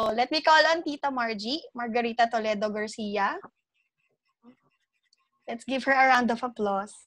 So, let me call on Tita Margie, Margarita Toledo Garcia. Let's give her a round of applause.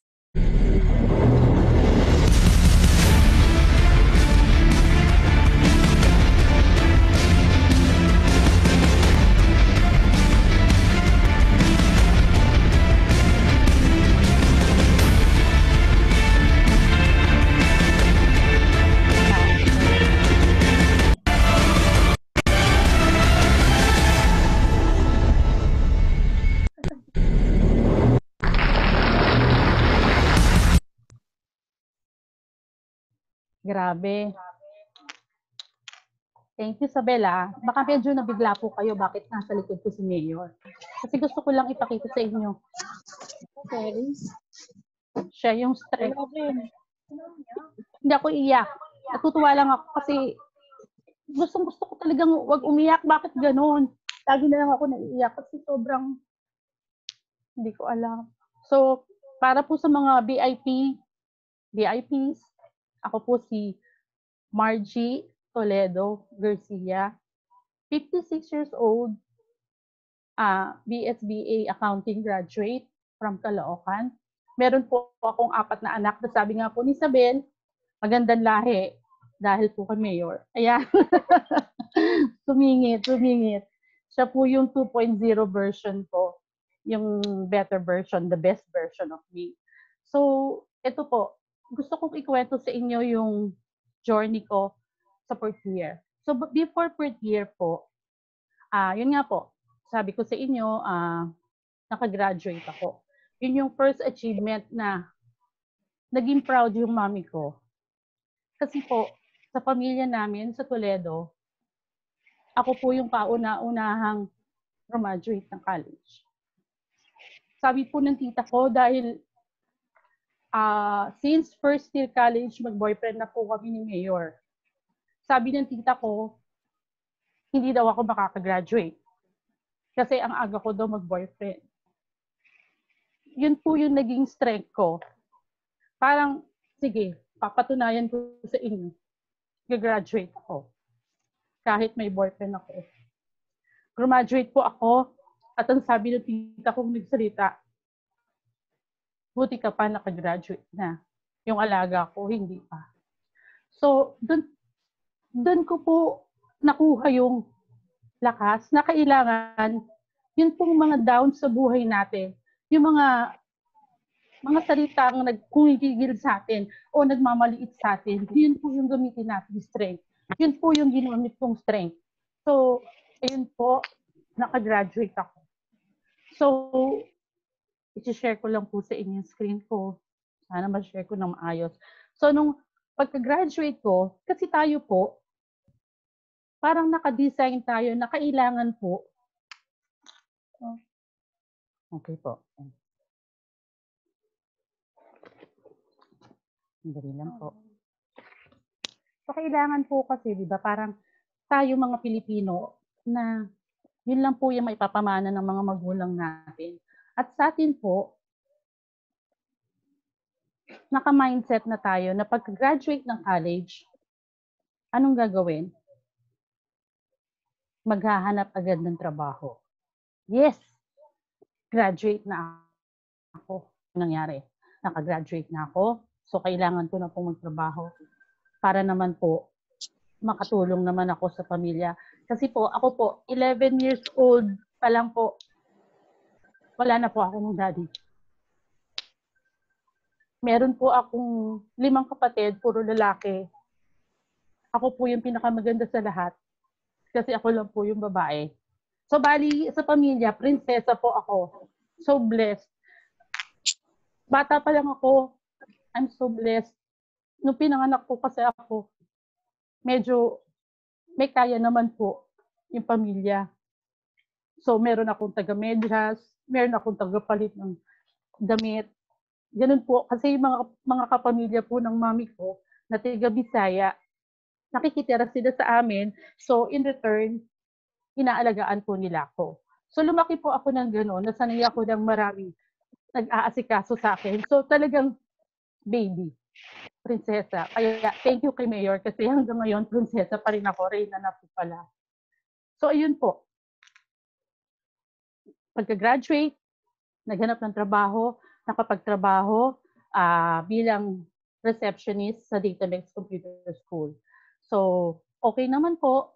Grabe. Thank you, Sabela. Baka medyo nabigla po kayo bakit nasa likod ko si Mayor. Kasi gusto ko lang ipakita sa inyo. Sorry. Siya yung. Grabe. Hindi ako iyak. Natutuwa lang ako kasi gustong gusto ko talagang wag umiyak. Bakit ganun? Lagi na lang ako naiiyak kasi sobrang hindi ko alam. So, para po sa mga VIP, VIPs, ako po si Margie Toledo Garcia, 56 years old, uh, BSBA accounting graduate from Caloocan. Meron po akong apat na anak na sabi nga po ni Isabel, magandang lahi dahil po kay Mayor. Ayan. sumingit, sumingit. Siya po yung 2.0 version ko, yung better version, the best version of me. So, ito po, gusto kong ikwento sa inyo yung journey ko sa fourth year. So, before fourth year po, ah uh, yun nga po, sabi ko sa inyo, uh, nakagraduate ako. Yun yung first achievement na naging proud yung mami ko. Kasi po, sa pamilya namin sa Toledo, ako po yung kauna-unahang graduate ng college. Sabi po ng tita ko, dahil uh, since first year college, mag-boyfriend na po kami ni Mayor. Sabi ng tita ko, hindi daw ako makakagraduate. Kasi ang aga ko daw mag-boyfriend. Yun po yung naging strength ko. Parang, sige, papatunayan ko sa inyo. Gagraduate ako. Kahit may boyfriend ako. Graduate po ako at ang sabi ng tita kong nagsalita, buti ka pa nakagraduate na. Yung alaga ko, hindi pa. So, dun, dun ko po nakuha yung lakas na kailangan, yun pong mga down sa buhay natin, yung mga mga salitang nagkumigigil sa atin o nagmamaliit sa atin, yun po yung gamitin natin strength. Yun po yung ginamit kong strength. So, ayun po, nakagraduate ako. So, i-share ko lang po sa inyo yung screen ko. Sana ma-share ko ng maayos. So, nung pagka-graduate ko, kasi tayo po, parang naka-design tayo na kailangan po. Okay po. Dali lang po. So, kailangan po kasi, di ba, parang tayo mga Pilipino na yun lang po yung maipapamana ng mga magulang natin. At sa atin po, naka-mindset na tayo na pag-graduate ng college, anong gagawin? Maghahanap agad ng trabaho. Yes, graduate na ako. Nangyari, naka-graduate na ako. So, kailangan ko na pong magtrabaho para naman po makatulong naman ako sa pamilya. Kasi po, ako po, 11 years old pa lang po, wala na po ako ng daddy. Meron po akong limang kapatid, puro lalaki. Ako po yung pinakamaganda sa lahat. Kasi ako lang po yung babae. So, bali, sa pamilya, prinsesa po ako. So blessed. Bata pa lang ako, I'm so blessed. Nung pinanganak po kasi ako, medyo may kaya naman po yung pamilya. So, meron akong taga-medyas, meron akong tagapalit ng damit. Ganun po, kasi yung mga, mga kapamilya po ng mami ko na tiga Bisaya, nakikitira sila sa amin. So, in return, inaalagaan po nila ako. So, lumaki po ako ng gano'n, nasanay ako ng maraming nag-aasikaso sa akin. So, talagang baby, prinsesa. Kaya, thank you kay Mayor kasi hanggang ngayon, prinsesa pa rin ako, Reyna na po pala. So, ayun po. Pagka-graduate, naghanap ng trabaho, nakapagtrabaho ah, bilang receptionist sa Datamex Computer School. So, okay naman po.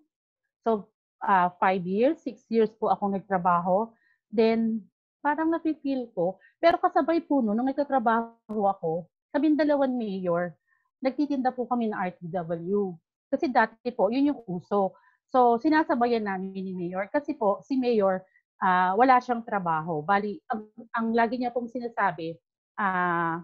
So, ah, five years, six years po ako nagtrabaho. Then, parang nafe-feel ko. Pero kasabay po no, nung nagtatrabaho ako, kaming dalawan mayor, nagtitinda po kami ng RTW. Kasi dati po, yun yung uso. So, sinasabayan namin ni Mayor. Kasi po, si Mayor, ah, wala siyang trabaho. Bali, ang, ang lagi niya pong sinasabi, ah,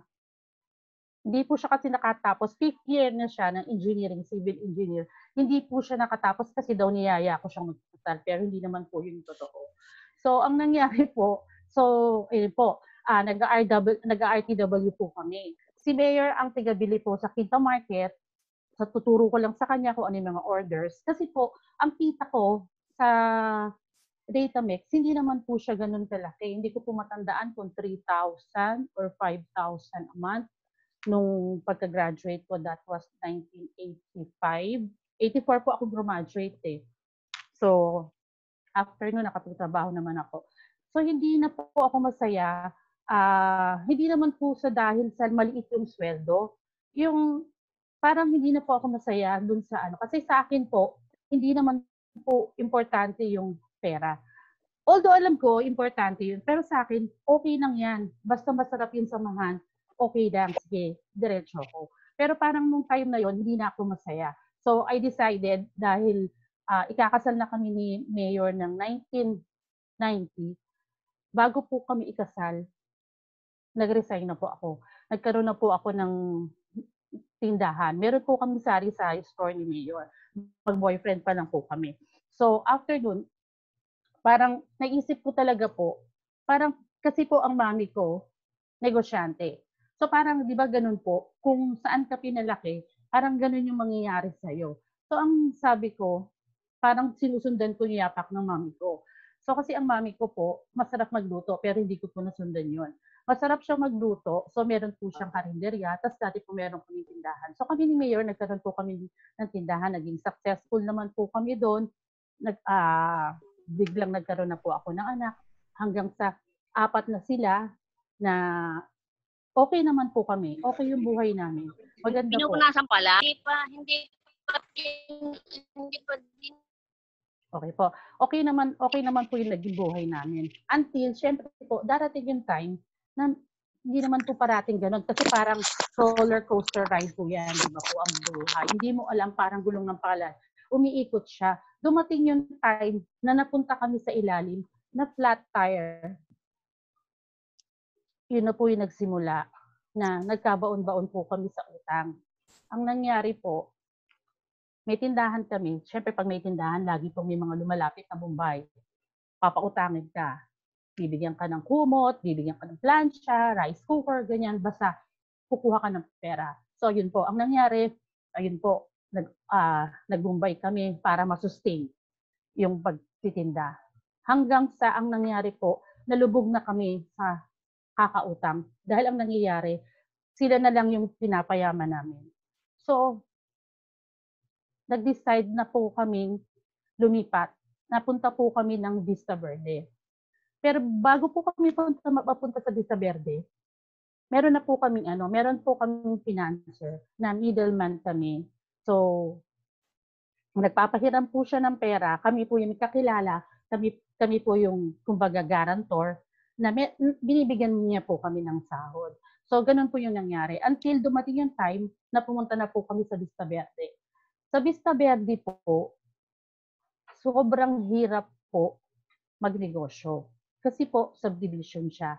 hindi po siya kasi nakatapos. Fifth year na siya ng engineering, civil engineer. Hindi po siya nakatapos kasi daw niyaya ko siyang magpasal. Pero hindi naman po yun totoo. So, ang nangyari po, so, eh po, ah, nag-RTW, nag-RTW po kami. Si Mayor ang tigabili po sa Quinta Market. Sa tuturo ko lang sa kanya kung ano yung mga orders. Kasi po, ang kita ko sa Datamix, hindi naman po siya ganun kalaki. Hindi ko po matandaan kung 3,000 or 5,000 a month nung pagka-graduate ko. That was 1985. 84 po ako graduate eh. So, after nun, nakapagtrabaho naman ako. So, hindi na po ako masaya. Ah, hindi naman po sa dahil sa maliit yung sweldo. Yung parang hindi na po ako masaya dun sa ano. Kasi sa akin po, hindi naman po importante yung pera. Although alam ko, importante yun. Pero sa akin, okay lang yan. Basta masarap yung samahan, okay lang. Sige, diretso ko. Pero parang nung time na yon hindi na ako masaya. So I decided, dahil ah, ikakasal na kami ni Mayor ng 1990, bago po kami ikasal, nag-resign na po ako. Nagkaroon na po ako ng tindahan. Meron po kami sari sa store ni Mayor. Mag-boyfriend pa lang po kami. So, after nun, parang naisip ko talaga po, parang kasi po ang mami ko, negosyante. So parang, di ba ganun po, kung saan ka pinalaki, parang ganun yung mangyayari sa'yo. So ang sabi ko, parang sinusundan ko yung yapak ng mami ko. So kasi ang mami ko po, masarap magluto, pero hindi ko po nasundan yun. Masarap siyang magluto, so meron po siyang karinderya, tapos dati po meron kami tindahan. So kami ni Mayor, nagkaroon po kami ng tindahan, naging successful naman po kami doon. Nag, ah, biglang nagkaroon na po ako ng anak, hanggang sa apat na sila na okay naman po kami. Okay yung buhay namin. Maganda po. Pinupunasan pala. Hindi pa, hindi pa, hindi pa din. Okay po. Okay naman, okay naman po yung naging buhay namin. Until, syempre po, darating yung time na hindi naman po parating ganun. Kasi parang roller coaster ride po yan, di ba po, ang buhay. Hindi mo alam, parang gulong ng pala. Umiikot siya. Dumating yung time na napunta kami sa ilalim na flat tire. Yun na po yung nagsimula na nagkabaon-baon po kami sa utang. Ang nangyari po, may tindahan kami. Siyempre, pag may tindahan, lagi pong may mga lumalapit na Bombay. Papautangin ka. Bibigyan ka ng kumot, bibigyan ka ng plancha, rice cooker, ganyan. Basta kukuha ka ng pera. So, yun po. Ang nangyari, ayun po, nag, ah, nag-Bombay kami para masustain yung pagtitinda. Hanggang sa ang nangyari po, nalubog na kami sa kakautang. Dahil ang nangyayari, sila na lang yung pinapayaman namin. So, nag-decide na po kaming lumipat. Napunta po kami ng Vista Verde. Pero bago po kami punta, mapapunta sa Vista Verde, meron na po kaming ano, meron po kaming financer na middleman kami. So, nagpapahiram po siya ng pera, kami po yung kakilala, kami, kami po yung kumbaga guarantor, na may, binibigyan niya po kami ng sahod. So, ganun po yung nangyari. Until dumating yung time na pumunta na po kami sa Vista Verde. Sa Vista Verde po, sobrang hirap po magnegosyo. Kasi po, subdivision siya.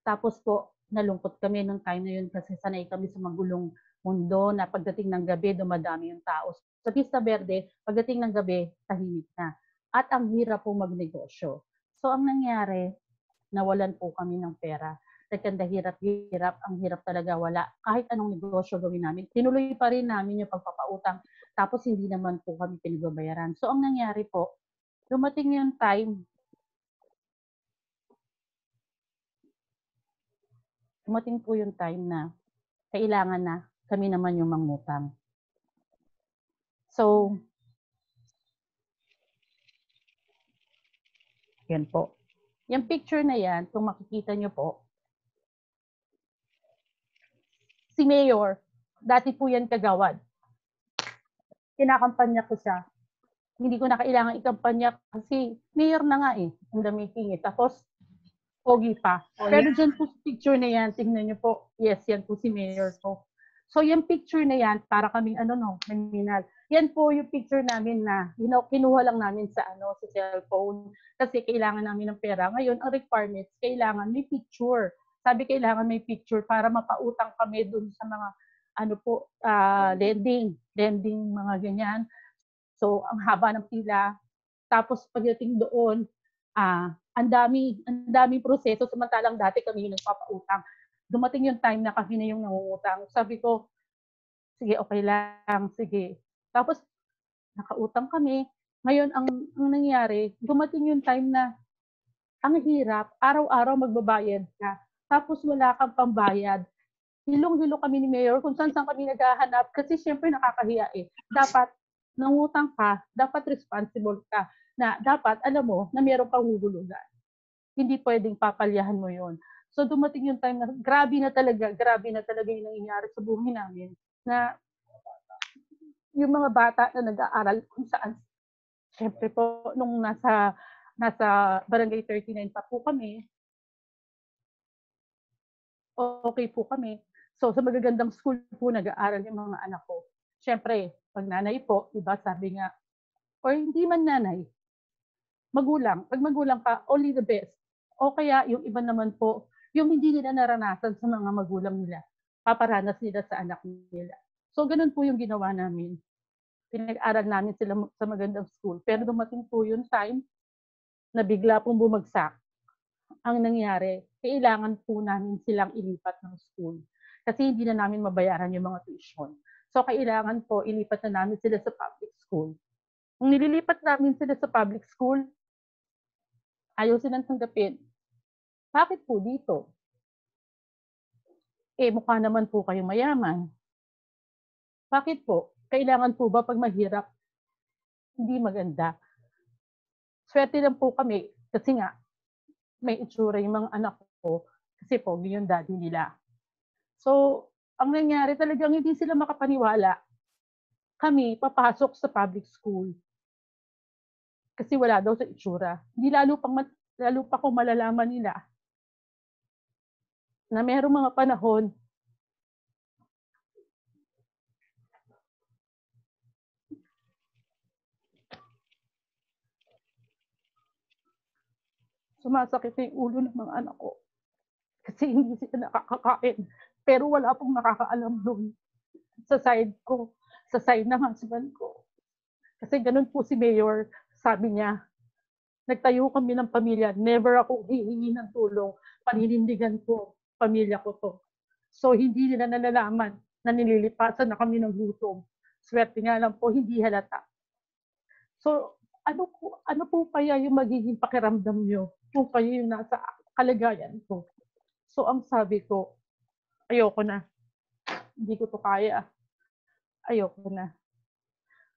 Tapos po, nalungkot kami nung time na yun kasi sanay kami sa magulong mundo na pagdating ng gabi, dumadami yung tao. Sa Vista Verde, pagdating ng gabi, tahimik na. At ang hirap po magnegosyo. So, ang nangyari, nawalan po kami ng pera. Second, hirap-hirap, ang hirap talaga wala. Kahit anong negosyo gawin namin, tinuloy pa rin namin yung pagpapautang. Tapos hindi naman po kami pinagbabayaran. So ang nangyari po, dumating yung time, dumating po yung time na kailangan na kami naman yung mangutang. So, Yan po. Yung picture na yan, kung makikita nyo po, si Mayor, dati po yan kagawad. Kinakampanya ko siya. Hindi ko na kailangan ikampanya kasi mayor na nga eh, in the making eh. Tapos, pogi pa. Oh, Pero dyan po sa picture na yan, tingnan nyo po, yes, yan po si mayor ko. So, yung picture na yan, para kaming ano no, nominal. Yan po yung picture namin na you know, kinuha lang namin sa ano sa cellphone kasi kailangan namin ng pera. Ngayon, ang requirements, kailangan may picture. Sabi kailangan may picture para mapautang kami dun sa mga ano po, ah, lending, lending mga ganyan. So, ang haba ng pila. Tapos pagdating doon, ah, ang dami, ang daming proseso samantalang dati kami yung nagpapautang. Dumating yung time na kami na yung nangungutang. Sabi ko, sige, okay lang, sige. Tapos, nakautang kami. Ngayon, ang, ang nangyari, dumating yung time na ang hirap, araw-araw magbabayad ka. Tapos wala kang pambayad. Hilong-hilo kami ni Mayor kung saan saan kami naghahanap kasi syempre nakakahiya eh. Dapat nangutang ka, dapat responsible ka na dapat alam mo na meron kang. Hindi pwedeng papalyahan mo yon. So dumating yung time na grabe na talaga, grabe na talaga yung nangyayari sa buhay namin na yung mga bata na nag-aaral kung saan syempre po nung nasa nasa barangay 39 pa po kami okay po kami. So sa magagandang school po nag-aaral yung mga anak ko. Syempre pag nanay po iba sabi nga or hindi man nanay magulang pag magulang ka only the best. O kaya yung iba naman po yung hindi nila naranasan sa mga magulang nila paparanas nila sa anak nila So, ganun po yung ginawa namin. Pinag-aral namin sila sa magandang school. Pero dumating po yung time na bigla pong bumagsak. Ang nangyari, kailangan po namin silang ilipat ng school. Kasi hindi na namin mabayaran yung mga tuition. So, kailangan po ilipat na namin sila sa public school. Kung nililipat namin sila sa public school, ayaw silang tanggapin. Bakit po dito? Eh, mukha naman po kayo mayaman. Bakit po? Kailangan po ba pag mahirap, hindi maganda? Swerte lang po kami kasi nga may itsura yung mga anak ko kasi po yung daddy nila. So, ang nangyari talagang hindi sila makapaniwala. Kami papasok sa public school. Kasi wala daw sa itsura. Hindi lalo pang lalo pa kung malalaman nila na merong mga panahon sumasakit na yung ulo ng mga anak ko. Kasi hindi sila nakakakain. Pero wala pong nakakaalam doon sa side ko, sa side ng husband ko. Kasi ganun po si Mayor, sabi niya, nagtayo kami ng pamilya, never ako hihingi ng tulong, paninindigan ko, pamilya ko to. So hindi nila nalalaman na nililipasan na kami ng gutom. Swerte nga lang po, hindi halata. So ano po, ano po kaya yung magiging pakiramdam nyo kung kayo yung nasa kalagayan ko? So ang sabi ko, ayoko na. Hindi ko to kaya. Ayoko na.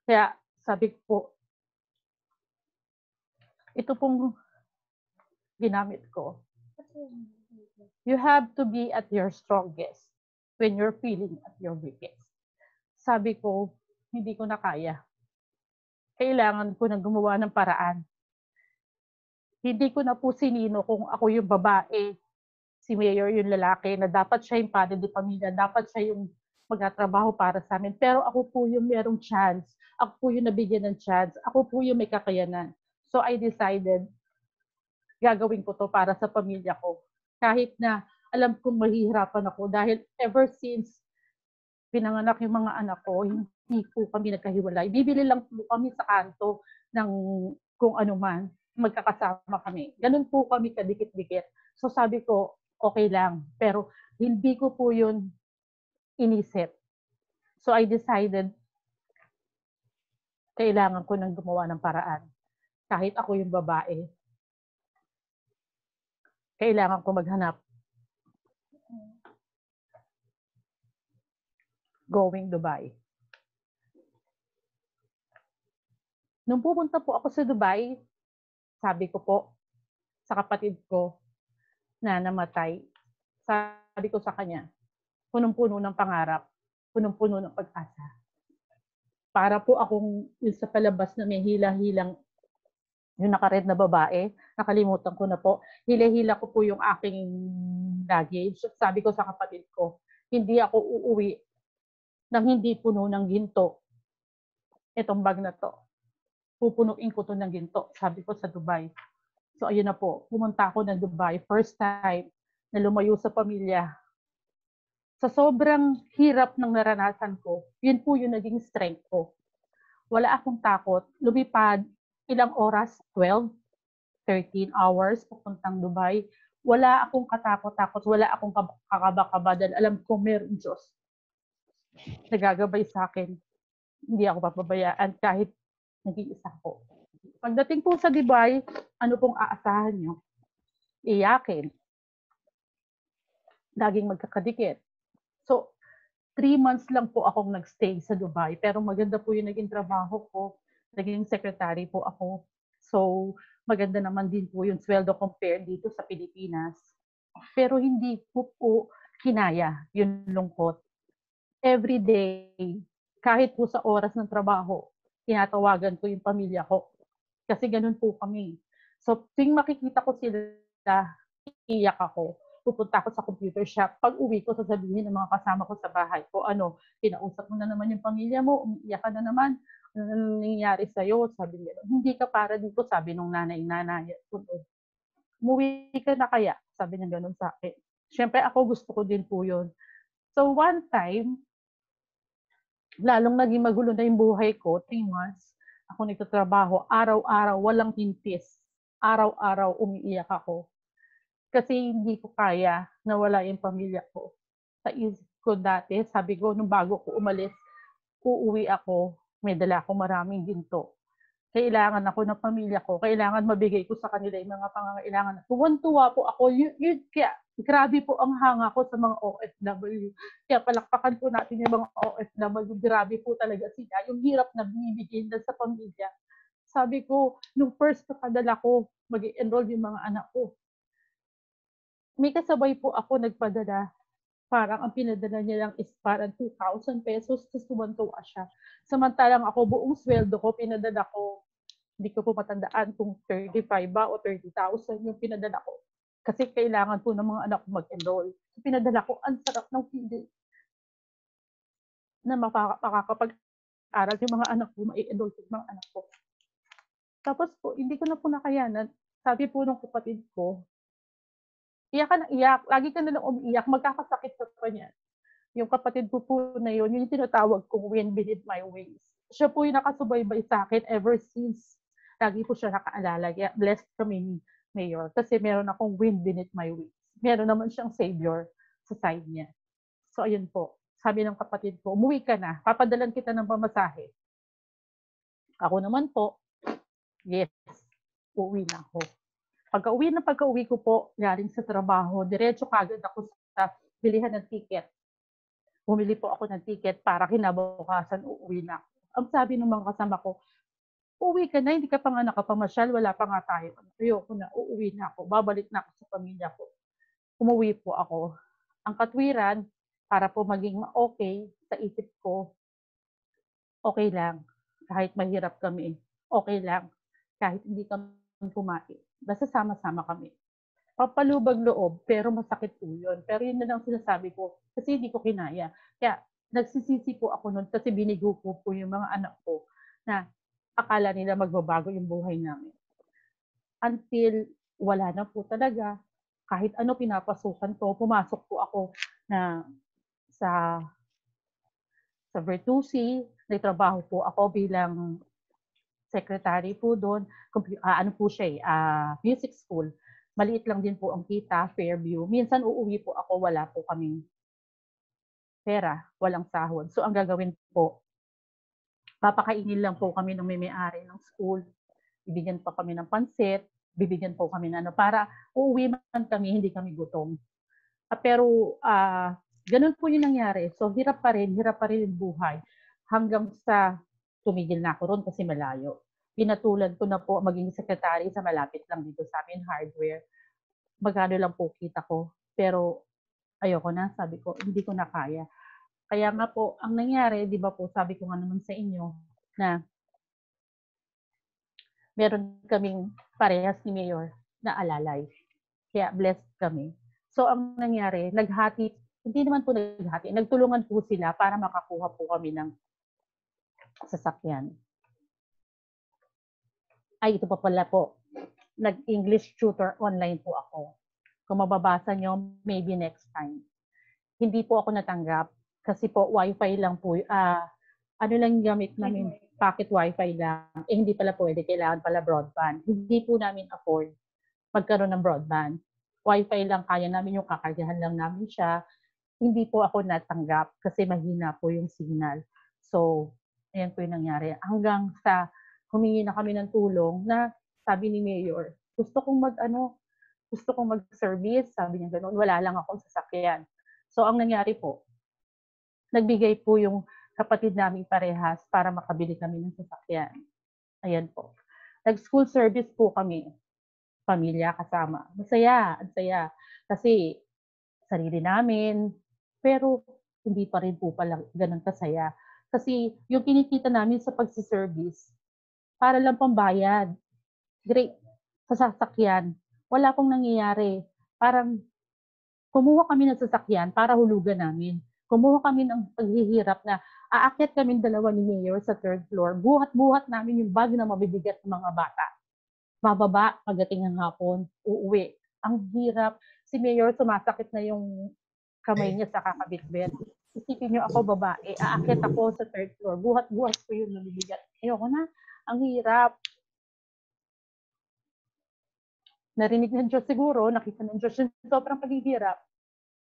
Kaya sabi ko po, ito pong ginamit ko. You have to be at your strongest when you're feeling at your weakest. Sabi ko, hindi ko na kaya kailangan ko na gumawa ng paraan. Hindi ko na po sinino kung ako yung babae, si Mayor yung lalaki, na dapat siya yung padre de pamilya, dapat siya yung magtatrabaho para sa amin. Pero ako po yung merong chance. Ako po yung nabigyan ng chance. Ako po yung may kakayanan. So I decided, gagawin ko to para sa pamilya ko. Kahit na alam kong mahihirapan ako dahil ever since pinanganak yung mga anak ko, hindi po kami nagkahiwalay. Bibili lang po kami sa kanto ng kung ano man, magkakasama kami. Ganun po kami kadikit-dikit. So sabi ko, okay lang. Pero hindi ko po yun inisip. So I decided, kailangan ko nang gumawa ng paraan. Kahit ako yung babae. Kailangan ko maghanap going Dubai. Nung pupunta po ako sa Dubai, sabi ko po, sa kapatid ko na namatay. Sabi ko sa kanya, punong-puno ng pangarap, punong-puno ng pag-asa. Para po akong sa palabas na may hila-hilang yung nakared na babae, nakalimutan ko na po, hila-hila ko po yung aking luggage. Sabi ko sa kapatid ko, hindi ako uuwi nang hindi puno ng ginto. Itong bag na to. Pupunuin ko to ng ginto, sabi ko sa Dubai. So ayun na po, pumunta ako ng Dubai, first time na lumayo sa pamilya. Sa sobrang hirap ng naranasan ko, yun po yung naging strength ko. Wala akong takot. Lumipad, ilang oras? 12, 13 hours papuntang Dubai. Wala akong katakot-takot, wala akong kakaba-kaba dahil alam ko meron Diyos. Nagagabay sa akin. Hindi ako papabayaan kahit nag-iisa ko. Pagdating po sa Dubai, ano pong aasahan nyo? Iyakin. Laging magkakadikit. So, three months lang po akong nagstay sa Dubai. Pero maganda po yung naging trabaho ko. Naging secretary po ako. So, maganda naman din po yung sweldo compared dito sa Pilipinas. Pero hindi po po kinaya yung lungkot. Every day, kahit po sa oras ng trabaho, tinatawagan ko yung pamilya ko. Kasi ganun po kami. So, tuwing makikita ko sila, iiyak ako pupunta ako sa computer shop. Pag uwi ko, sasabihin ng mga kasama ko sa bahay ko, ano, kinausap mo na naman yung pamilya mo, umiiyak ka na naman, ano nangyayari sa'yo? Sabi niya, hindi ka para dito, sabi nung nanay-nanay. Umuwi ka na kaya? Sabi niya ganun sa akin. Siyempre ako gusto ko din po yun. So one time, lalong naging magulo na yung buhay ko, three months, ako nagtatrabaho, araw-araw, walang tintis. Araw-araw umiiyak ako kasi hindi ko kaya na wala yung pamilya ko. Sa isip ko dati, sabi ko, nung bago ko umalis, uuwi ako, may dala ako maraming ginto. Kailangan ako ng pamilya ko, kailangan mabigay ko sa kanila yung mga pangangailangan. Tuwan-tuwa po ako, yun, yun, kaya grabe po ang hanga ko sa mga OFW. Kaya palakpakan po natin yung mga OFW, grabe po talaga sila. Yung hirap na binibigay na sa pamilya. Sabi ko, nung first na padala ko, mag enroll yung mga anak ko, may kasabay po ako nagpadala. Parang ang pinadala niya lang is parang 2,000 pesos, tapos tuwan-tuwa siya. Samantalang ako, buong sweldo ko, pinadala ko, hindi ko po matandaan kung 35 ba o 30,000 yung pinadala ko. Kasi kailangan po ng mga anak ko mag-enroll. So, pinadala ko, ang sarap ng feeling na makakapag-aral yung mga anak ko, ma-enroll yung mga anak ko. Tapos po, hindi ko na po nakayanan. Sabi po ng kapatid ko, iyak ka na iyak, lagi ka na lang umiiyak, magkakasakit sa kanya. Yung kapatid ko po na yun, yun yung tinatawag kong wind beneath my wings. Siya po yung nakasubaybay sa akin ever since. Lagi po siya nakaalala. Kaya blessed kami ni Mayor kasi meron akong wind beneath my wings. Meron naman siyang savior sa side niya. So ayun po, sabi ng kapatid ko, umuwi ka na, papadalan kita ng pamasahe. Ako naman po, yes, uuwi na ako. Pagka-uwi na pagka-uwi ko po, galing sa trabaho, diretso kagad ako sa bilihan ng ticket. Bumili po ako ng ticket para kinabukasan uuwi na. Ang sabi ng mga kasama ko, uuwi ka na, hindi ka pa nga nakapamasyal, wala pa nga tayo. Ayoko na, uuwi na ako, babalik na ako sa pamilya ko. Umuwi po ako. Ang katwiran, para po maging okay sa isip ko, okay lang. Kahit mahirap kami, okay lang. Kahit hindi kami kumain. Basta sama-sama kami. Papalubag loob, pero masakit po yun. Pero yun na lang sinasabi ko, kasi hindi ko kinaya. Kaya nagsisisi po ako noon kasi binigo ko po yung mga anak ko na akala nila magbabago yung buhay namin. Until wala na po talaga, kahit ano pinapasukan ko, pumasok po ako na sa sa Vertusi, nagtrabaho po ako bilang secretary po doon. Uh, ano po siya eh, uh, music school. Maliit lang din po ang kita, Fairview. Minsan uuwi po ako, wala po kaming pera, walang sahod. So ang gagawin po, papakainin lang po kami ng may-ari ng school. Bibigyan pa kami ng pansit, bibigyan po kami ng ano, para uuwi man kami, hindi kami gutom. Uh, pero uh, ganun po yung nangyari. So hirap pa rin, hirap pa rin yung buhay hanggang sa tumigil na ako ron kasi malayo. Pinatulan ko na po maging secretary sa malapit lang dito sa amin, hardware. Magkano lang po kita ko. Pero ayoko na, sabi ko, hindi ko na kaya. Kaya nga po, ang nangyari, di ba po, sabi ko nga naman sa inyo, na meron kaming parehas ni Mayor na alalay. Kaya blessed kami. So ang nangyari, naghati, hindi naman po naghati, nagtulungan po sila para makakuha po kami ng sasakyan. Ay, ito pa pala po. Nag-English tutor online po ako. Kung mababasa nyo, maybe next time. Hindi po ako natanggap kasi po wifi lang po. ah ano lang gamit namin, pocket wifi lang. Eh, hindi pala pwede. Kailangan pala broadband. Hindi po namin afford magkaroon ng broadband. Wi-Fi lang kaya namin yung kakargahan lang namin siya. Hindi po ako natanggap kasi mahina po yung signal. So, ayan po yung nangyari. Hanggang sa humingi na kami ng tulong na sabi ni Mayor, gusto kong mag ano, gusto kong mag-service, sabi niya ganoon, wala lang akong sasakyan. So, ang nangyari po, nagbigay po yung kapatid namin parehas para makabili kami ng sasakyan. Ayan po. Nag-school service po kami pamilya kasama. Masaya, ang saya. Kasi sarili namin, pero hindi pa rin po pala ganun kasaya. Kasi yung kinikita namin sa pagsiservice, para lang pambayad. Great. Sa sasakyan, wala pong nangyayari. Parang kumuha kami ng sasakyan para hulugan namin. Kumuha kami ng paghihirap na aakyat kami dalawa ni Mayor sa third floor. Buhat-buhat namin yung bag na mabibigat ng mga bata bababa pagdating ng hapon, uuwi. Ang hirap. Si Mayor, sumasakit na yung kamay niya sa kakabitbit. Isipin niyo ako babae, aakyat ako sa third floor, buhat-buhat ko yun nabibigat. Ayoko na, ang hirap. Narinig ng Diyos siguro, nakita ng Diyos yung sobrang paghihirap.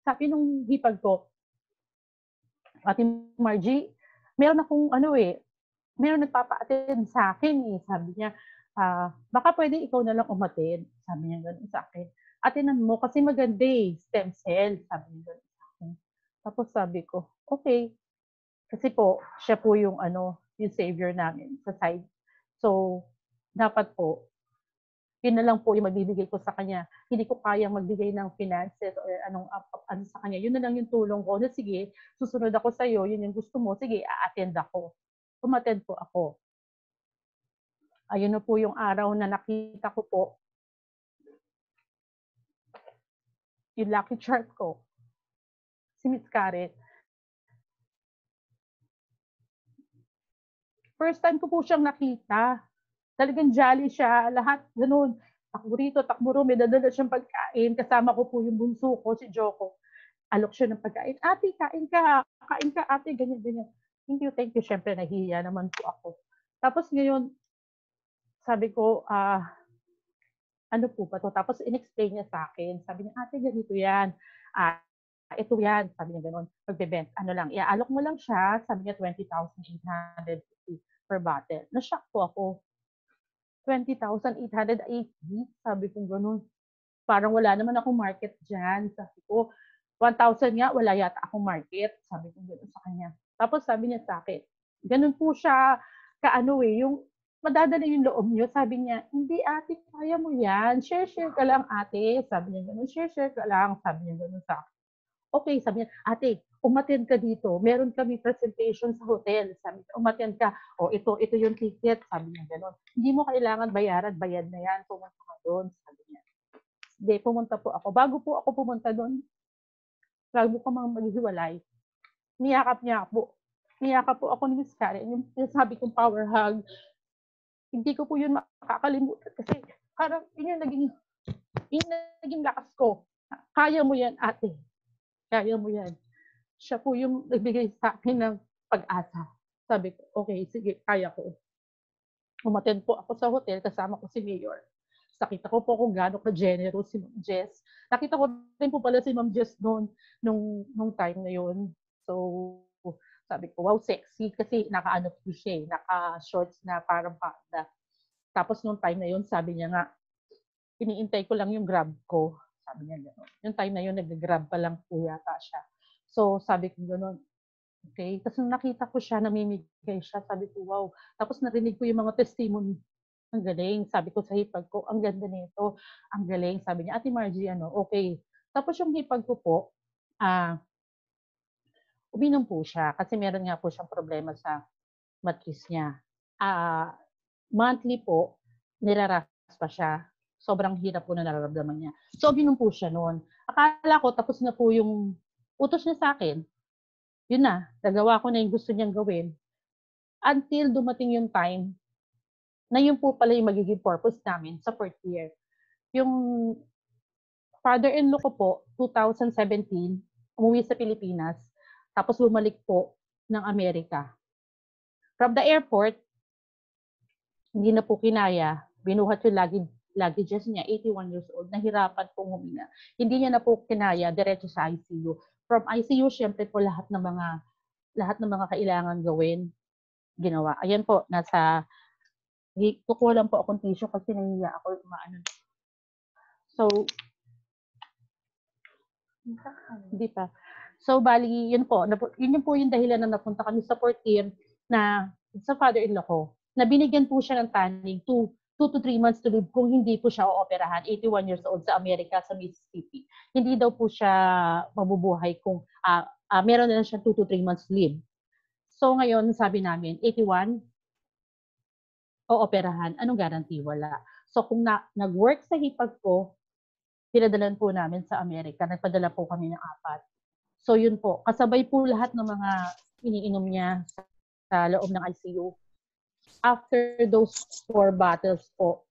Sabi nung hipag ko, Ate Margie, meron akong ano eh, meron nagpapa-attend sa akin eh. Sabi niya, ah, baka pwede ikaw na lang umatid. Sabi niya gano'n sa akin. Atinan mo kasi maganda eh, stem cell. Sabi niya gano'n sa akin. Tapos sabi ko, okay. Kasi po, siya po yung ano, yung savior namin sa side. So, dapat po, yun na lang po yung magbibigay ko sa kanya. Hindi ko kayang magbigay ng finances or anong up, up, ano sa kanya. Yun na lang yung tulong ko na sige, susunod ako sa iyo, yun yung gusto mo, sige, a-attend ako. Umattend po ako. Ayun na po yung araw na nakita ko po yung lucky chart ko. Si Miss Karen. First time ko po siyang nakita. Talagang jolly siya. Lahat ganun. Takbo rito, takbo ro. May dadala siyang pagkain. Kasama ko po yung bunso ko, si Joko. Alok siya ng pagkain. Ate, kain ka. Kain ka, ate. Ganyan, ganyan. Thank you, thank you. Siyempre, nahihiya naman po ako. Tapos ngayon, sabi ko, ah, ano po ba to? Tapos in-explain niya sa akin. Sabi niya, ate, ganito yan. Ah, ito yan. Sabi niya gano'n. Pagbebent, ano lang, iaalok mo lang siya. Sabi niya, 20,850 per bottle. Na-shock po ako. 20,880. Sabi ko gano'n. Parang wala naman akong market dyan. Sabi ko, 1,000 nga, wala yata akong market. Sabi ko gano'n sa kanya. Tapos sabi niya sa akin, ganun po siya, kaano eh, yung madadala yung loob niyo. Sabi niya, hindi ate, kaya mo yan. Share-share ka lang ate. Sabi niya ganun, share-share ka lang. Sabi niya ganun sa akin. Okay, sabi niya, ate, umattend ka dito. Meron kami presentation sa hotel. Sabi niya, umattend ka. O, ito, ito yung ticket. Sabi niya ganun. Hindi mo kailangan bayaran, bayad na yan. Pumunta ka doon. Sabi niya. Hindi, pumunta po ako. Bago po ako pumunta doon, bago ko mga maghiwalay, niyakap niya po. Niyakap po ako ni Miss Karen. Yung sabi kong power hug, hindi ko po yun makakalimutan kasi parang yun yung naging, yun yung naging lakas ko. Kaya mo yan, ate. Kaya mo yan. Siya po yung nagbigay sa akin ng pag-asa. Sabi ko, okay, sige, kaya ko. Umaten po ako sa hotel, kasama ko si Mayor. Nakita ko po kung gaano ka-generous si Ma'am Jess. Nakita ko rin po pala si Ma'am Jess noon, nung, nung time na yun. So, sabi ko, wow, sexy. Kasi naka-ano po siya eh, naka-shorts na parang panda. Tapos nung time na yun, sabi niya nga, iniintay ko lang yung grab ko. Sabi niya gano'n. Yung time na yun, nag-grab pa lang po yata siya. So, sabi ko gano'n, okay. Kasi nung nakita ko siya, namimigay siya, sabi ko, wow. Tapos narinig ko yung mga testimony ang galing. Sabi ko sa hipag ko, ang ganda nito. Ang galing. Sabi niya, Ate Margie, ano, okay. Tapos yung hipag ko po, ah, uminom po siya kasi meron nga po siyang problema sa matris niya. Ah, monthly po, niraras pa siya. Sobrang hirap po na nararamdaman niya. So, uminom po siya noon. Akala ko, tapos na po yung utos niya sa akin. Yun na, nagawa ko na yung gusto niyang gawin. Until dumating yung time na yun po pala yung magiging purpose namin sa fourth year. Yung father-in-law ko po, 2017, umuwi sa Pilipinas, tapos bumalik po ng Amerika. From the airport, hindi na po kinaya, binuhat yung luggage, luggages niya, 81 years old, nahirapan pong huminga. Hindi niya na po kinaya, diretso sa ICU. From ICU, syempre po lahat ng mga lahat ng mga kailangan gawin, ginawa. Ayan po, nasa kukuha lang po akong tissue kasi nahiya ako maano. So, hindi pa. So, bali, yun po. Yun yung po yung dahilan na napunta kami sa fourth year na sa father-in-law ko, na binigyan po siya ng tanning 2 2 to 3 months to live kung hindi po siya ooperahan, 81 years old sa Amerika, sa Mississippi. Hindi daw po siya mabubuhay kung uh, uh, meron na lang siya 2 to 3 months live. So ngayon, sabi namin, 81, ooperahan. Anong guarantee? Wala. So kung na, nag-work sa hipag ko, pinadalan po namin sa Amerika. Nagpadala po kami ng apat. So yun po, kasabay po lahat ng mga iniinom niya sa, loob ng ICU after those four bottles po,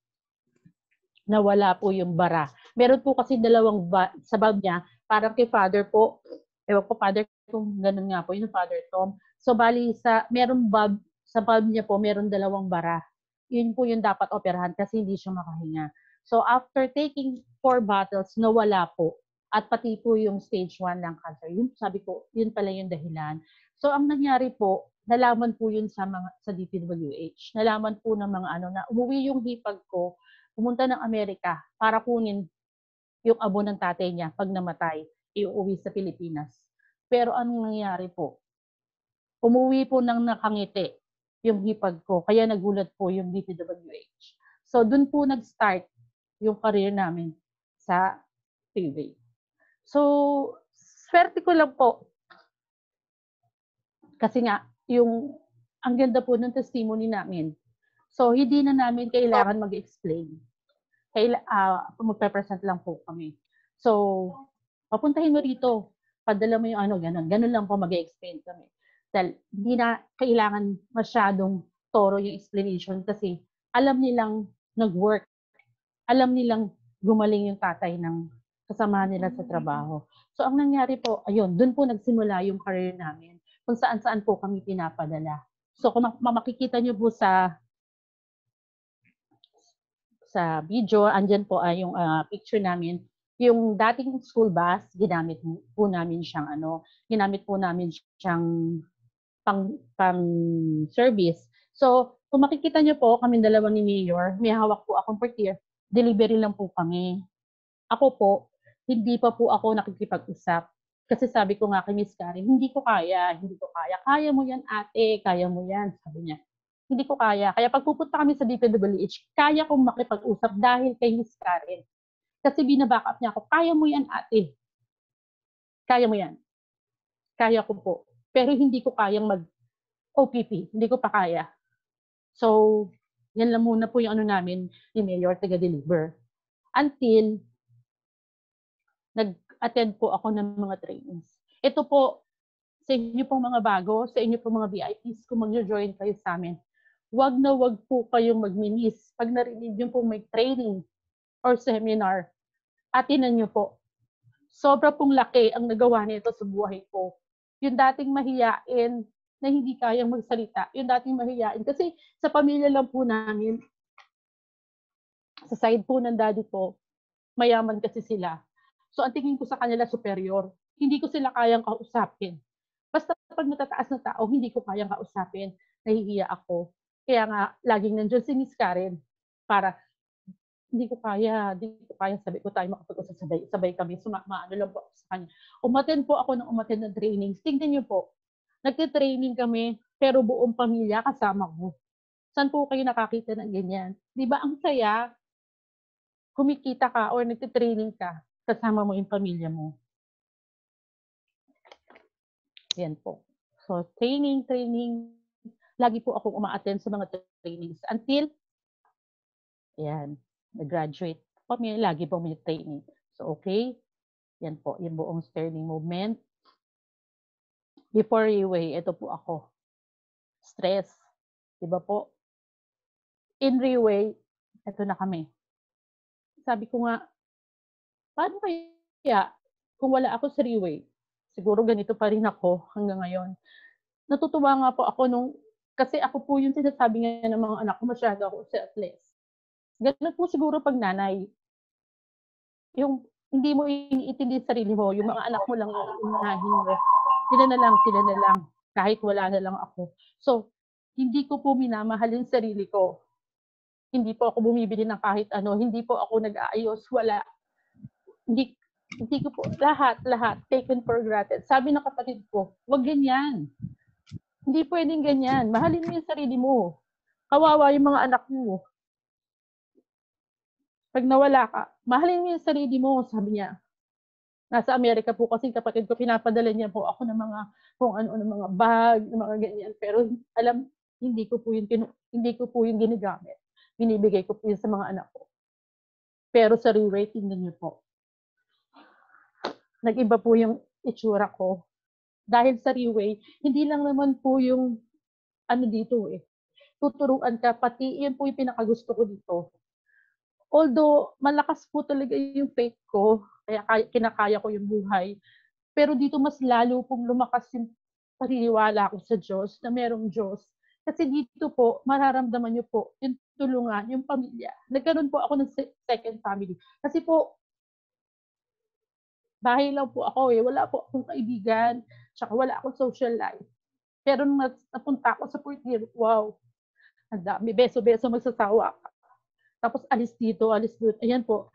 nawala po yung bara. Meron po kasi dalawang ba- sa bulb niya, parang kay father po, ewan ko father kung ganun nga po, yung father Tom. So bali sa, meron bulb, sa bulb niya po, meron dalawang bara. Yun po yung dapat operahan kasi hindi siya makahinga. So after taking four bottles, nawala po. At pati po yung stage 1 ng cancer. Yun sabi ko, yun pala yung dahilan. So ang nangyari po, nalaman po yun sa mga sa DPWH. Nalaman po ng mga ano na umuwi yung hipag ko, pumunta ng Amerika para kunin yung abo ng tatay niya pag namatay, iuwi sa Pilipinas. Pero anong nangyari po? Umuwi po nang nakangiti yung hipag ko, kaya nagulat po yung DPWH. So dun po nag-start yung career namin sa TV. So, swerte ko lang po. Kasi nga, yung ang ganda po ng testimony namin. So, hindi na namin kailangan mag-explain. Kaila, uh, magpe-present lang po kami. So, papuntahin mo rito, padala mo yung ano, ganun. Ganun lang po mag-explain kami. Dahil hindi na kailangan masyadong toro yung explanation kasi alam nilang nag-work. Alam nilang gumaling yung tatay ng kasama nila sa trabaho. So, ang nangyari po, ayun, dun po nagsimula yung career namin kung saan-saan po kami pinapadala. So kung makikita niyo po sa sa video, andyan po ay uh, yung uh, picture namin. Yung dating school bus, ginamit po namin siyang ano, ginamit po namin siyang pang pang service. So, kung makikita niyo po, kami dalawa ni Mayor, may hawak po akong portier, delivery lang po kami. Ako po, hindi pa po ako nakikipag-usap. Kasi sabi ko nga kay Miss Karen, hindi ko kaya, hindi ko kaya. Kaya mo yan ate, kaya mo yan, sabi niya. Hindi ko kaya. Kaya pag pupunta kami sa DPWH, kaya kong makipag-usap dahil kay Miss Karen. Kasi binaback up niya ako, kaya mo yan ate. Kaya mo yan. Kaya ko po. Pero hindi ko kayang mag OPP. Hindi ko pa kaya. So, yan lang muna po yung ano namin ni Mayor taga-deliver. Until nag attend po ako ng mga trainings. Ito po, sa inyo pong mga bago, sa inyo pong mga VIPs, kung mag-join kayo sa amin, wag na wag po kayong magminis. Pag narinig nyo po may training or seminar, atinan nyo po. Sobra pong laki ang nagawa nito sa buhay ko. Yung dating mahiyain na hindi kayang magsalita, yung dating mahiyain. Kasi sa pamilya lang po namin, sa side po ng daddy ko, mayaman kasi sila. So ang tingin ko sa kanila superior. Hindi ko sila kayang kausapin. Basta pag matataas na tao, hindi ko kayang kausapin. Nahihiya ako. Kaya nga, laging nandiyan si Miss Karen para hindi ko kaya, hindi ko kaya, sabi ko tayo makapag-usap sabay, kami, sumama, ano lang po sa kanya. Umaten po ako ng umaten ng trainings. Tingnan niyo po, nagte-training kami, pero buong pamilya kasama ko. Saan po kayo nakakita ng ganyan? Di ba ang saya, kumikita ka or nagtitraining ka, kasama mo yung pamilya mo. Yan po. So, training, training. Lagi po akong uma-attend sa mga trainings until, yan, nag-graduate. Kami, lagi po may training. So, okay. Yan po, yung buong sterling movement. Before Riway, ito po ako. Stress. Diba po? In Riway, ito na kami. Sabi ko nga, paano kaya kung wala ako sa Riway? Siguro ganito pa rin ako hanggang ngayon. Natutuwa nga po ako nung, kasi ako po yung sinasabi nga ng mga anak ko, masyado ako selfless. Ganun po siguro pag nanay. Yung hindi mo iniintindi sa sarili mo, yung mga anak mo lang yung unahin mo. Sila na lang, sila na lang. Kahit wala na lang ako. So, hindi ko po minamahalin sarili ko. Hindi po ako bumibili ng kahit ano. Hindi po ako nag-aayos. Wala. Hindi, hindi ko po, lahat, lahat, taken for granted. Sabi ng kapatid ko, wag ganyan. Hindi pwedeng ganyan. Mahalin mo yung sarili mo. Kawawa yung mga anak mo. Pag nawala ka, mahalin mo yung sarili mo, sabi niya. Nasa Amerika po kasi kapatid ko, pinapadala niya po ako ng mga, kung ano, ng mga bag, ng mga ganyan. Pero alam, hindi ko po yung, hindi ko po yung ginagamit. Binibigay ko po yun sa mga anak ko. Pero sa tingnan niyo po. Nag-iba po yung itsura ko. Dahil sa re-way, hindi lang naman po yung ano dito eh. Tuturuan ka, pati yan po yung pinakagusto ko dito. Although, malakas po talaga yung faith ko, kaya kaya, kinakaya ko yung buhay. Pero dito mas lalo pong lumakas yung paniniwala ko sa Diyos, na merong Diyos. Kasi dito po, mararamdaman niyo po yung tulungan, yung pamilya. Nagkaroon po ako ng second family. Kasi po, bahay lang po ako eh. Wala po akong kaibigan. Tsaka wala akong social life. Pero nung napunta ako sa fourth year, wow, ang dami, beso-beso magsasawa. Tapos alis dito, alis dito. Ayan po.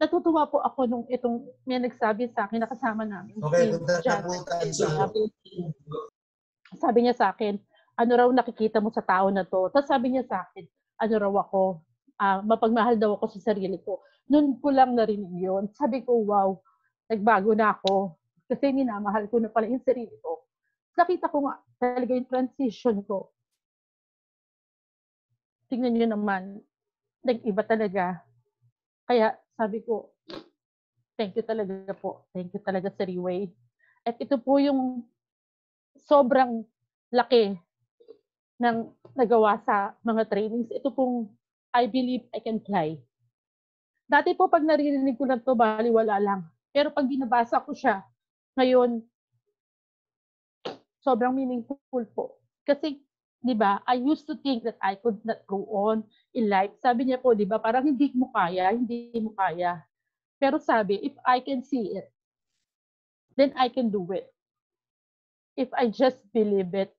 Natutuwa po ako nung itong may nagsabi sa akin, nakasama namin. Okay, si punta na John. po tayo sa... Sabi niya sa akin, ano raw nakikita mo sa tao na to? Tapos sabi niya sa akin, ano raw ako, uh, mapagmahal daw ako sa sarili ko. Noon ko lang narinig yun. Sabi ko, wow, nagbago na ako. Kasi minamahal ko na pala yung sarili ko. Nakita ko nga talaga yung transition ko. Tingnan niyo naman, nag-iba talaga. Kaya sabi ko, thank you talaga po. Thank you talaga sa Reway. At ito po yung sobrang laki ng nagawa sa mga trainings. Ito pong I believe I can fly. Dati po pag naririnig ko lang to, baliwala lang. Pero pag binabasa ko siya, ngayon, sobrang meaningful po. Kasi, di ba, I used to think that I could not go on in life. Sabi niya po, di ba, parang hindi mo kaya, hindi mo kaya. Pero sabi, if I can see it, then I can do it. If I just believe it,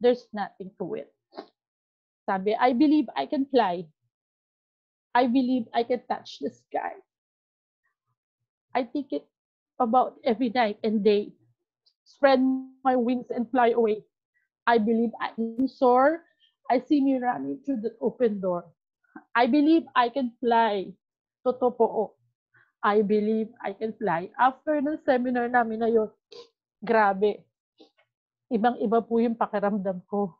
there's nothing to it. Sabi, I believe I can fly. I believe I can touch the sky. I think it about every night and day. Spread my wings and fly away. I believe I can soar. I see me running through the open door. I believe I can fly. Totoo po. I believe I can fly. After ng seminar namin na yun, grabe. Ibang-iba po yung pakiramdam ko.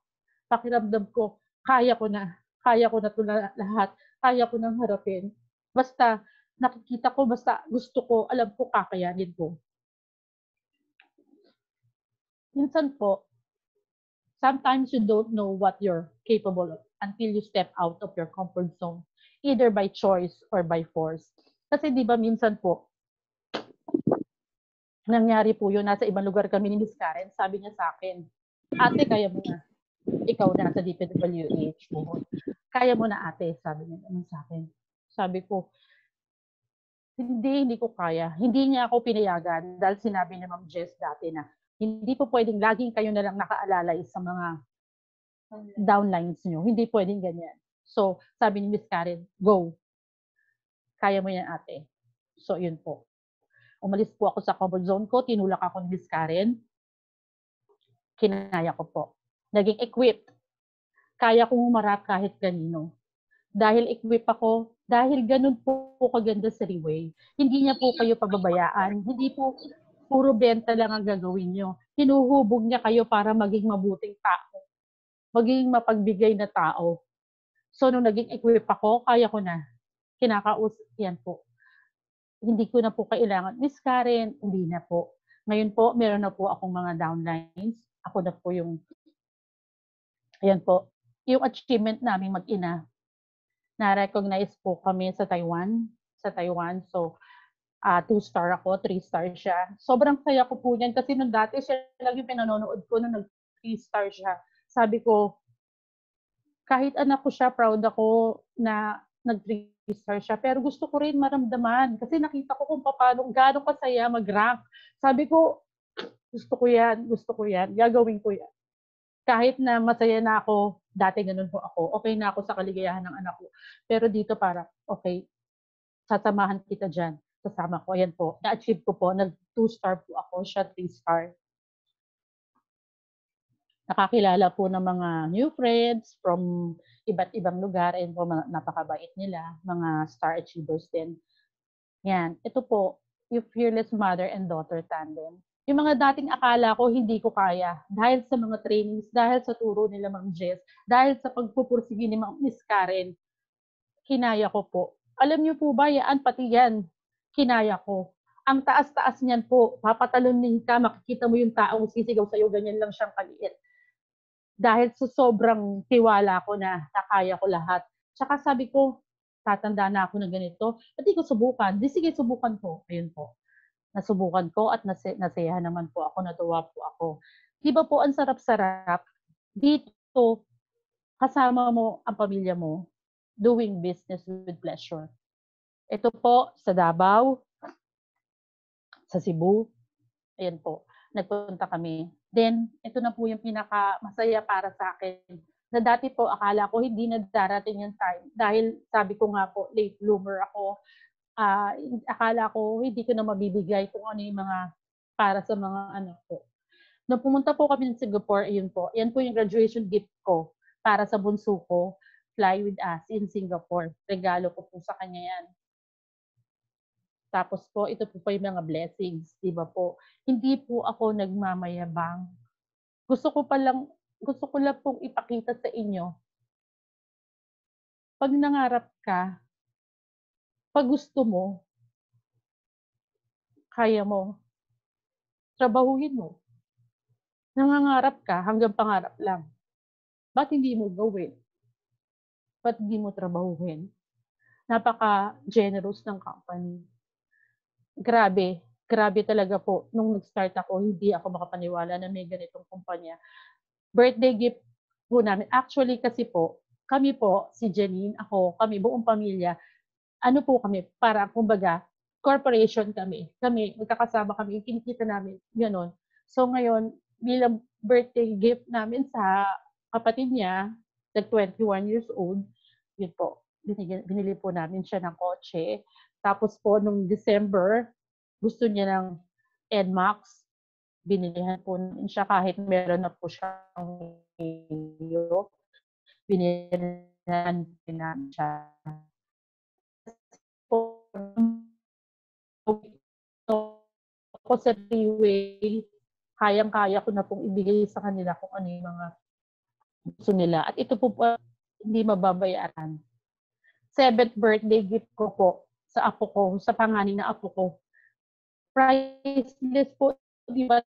Pakiramdam ko, kaya ko na. Kaya ko na ito lahat. Kaya ko nang harapin. Basta, nakikita ko, basta gusto ko, alam ko, kakayanin ko. Minsan po, sometimes you don't know what you're capable of until you step out of your comfort zone, either by choice or by force. Kasi di ba minsan po, nangyari po yun, nasa ibang lugar kami ni Miss Karen, sabi niya sa akin, ate, kaya mo na. Ikaw na sa DPWH. Kaya mo na ate, sabi niya sa akin. Sabi ko, hindi, hindi ko kaya. Hindi niya ako pinayagan dahil sinabi ni Ma'am Jess dati na hindi po pwedeng laging kayo na lang nakaalalay sa mga downlines nyo. Hindi pwedeng ganyan. So, sabi ni Miss Karen, go. Kaya mo yan ate. So, yun po. Umalis po ako sa comfort zone ko, tinulak ako ni Miss Karen. Kinaya ko po. Naging equipped kaya kong humarap kahit kanino. Dahil equip ako, dahil ganun po, po kaganda sa Riway. Hindi niya po kayo pababayaan. Hindi po puro benta lang ang gagawin nyo. Hinuhubog niya kayo para maging mabuting tao. Maging mapagbigay na tao. So, nung naging equip ako, kaya ko na. Kinakaus, yan po. Hindi ko na po kailangan. Miss Karen, hindi na po. Ngayon po, meron na po akong mga downlines. Ako na po yung, ayan po, yung achievement namin mag-ina. Na-recognize po kami sa Taiwan. Sa Taiwan. So, uh, two-star ako, three-star siya. Sobrang saya ko po niyan kasi nung dati siya lang yung pinanonood ko nung nag-three-star siya. Sabi ko, kahit anak ko siya, proud ako na nag-three-star siya. Pero gusto ko rin maramdaman kasi nakita ko kung paano, gaano kasaya mag-rank. Sabi ko, gusto ko yan, gusto ko yan, gagawin ko yan. Kahit na masaya na ako, dati ganun po ako, okay na ako sa kaligayahan ng anak ko. Pero dito para, okay, sasamahan kita dyan kasama ko. Ayan po, na-achieve ko po. Nag two-star po ako, siya three-star. Nakakilala po ng mga new friends from iba't ibang lugar and po napakabait nila, mga star achievers din. Yan, ito po, yung fearless mother and daughter tandem. Yung mga dating akala ko hindi ko kaya dahil sa mga trainings, dahil sa turo nila Ma'am Jess, dahil sa pagpupursige ni Ma'am Miss Karen, kinaya ko po. Alam niyo po ba, yan, pati yan, kinaya ko. Ang taas-taas niyan po, papatalunin ka, makikita mo yung taong sisigaw sa'yo, ganyan lang siyang kaliit. Dahil sa sobrang tiwala ko na nakaya ko lahat. Tsaka sabi ko, tatanda na ako ng ganito, pati ko subukan. Di sige, subukan ko. Ayun po. Nasubukan ko at nas- nasaya naman po ako, natuwa po ako. Di ba po, ang sarap-sarap, dito, kasama mo ang pamilya mo, doing business with pleasure. Ito po sa Davao, sa Cebu. Ayan po, nagpunta kami. Then, ito na po yung pinaka masaya para sa akin. Na dati po, akala ko hindi na darating yung time. Dahil sabi ko nga po, late bloomer ako. Uh, akala ko hindi ko na mabibigay kung ano yung mga para sa mga anak ko. Nung pumunta po kami ng Singapore, ayun po, yan po yung graduation gift ko para sa bunso ko, Fly with Us in Singapore. Regalo ko po sa kanya yan. Tapos po, ito po pa yung mga blessings, di ba po? Hindi po ako nagmamayabang. Gusto ko pa lang, gusto ko lang pong ipakita sa inyo. Pag nangarap ka, pag gusto mo, kaya mo, trabahuhin mo. Nangangarap ka hanggang pangarap lang. Ba't hindi mo gawin? Ba't hindi mo trabahuhin? Napaka-generous ng company grabe, grabe talaga po. Nung nag-start ako, hindi ako makapaniwala na may ganitong kumpanya. Birthday gift po namin. Actually kasi po, kami po, si Janine, ako, kami, buong pamilya, ano po kami, para kumbaga, corporation kami. Kami, magkakasama kami, kinikita namin, gano'n. So ngayon, bilang birthday gift namin sa kapatid niya, like 21 years old, yun po, binili po namin siya ng kotse. Tapos po, nung December, gusto niya ng NMAX. Binilihan po namin siya kahit meron na po siyang video. Binilihan din namin siya. Ako sa three-way, kayang-kaya ko na pong ibigay sa kanila kung ano yung mga gusto nila. At ito po po, hindi mababayaran. Seventh birthday gift ko po sa apo ko, sa panganin na apo ko. Priceless po, di ba?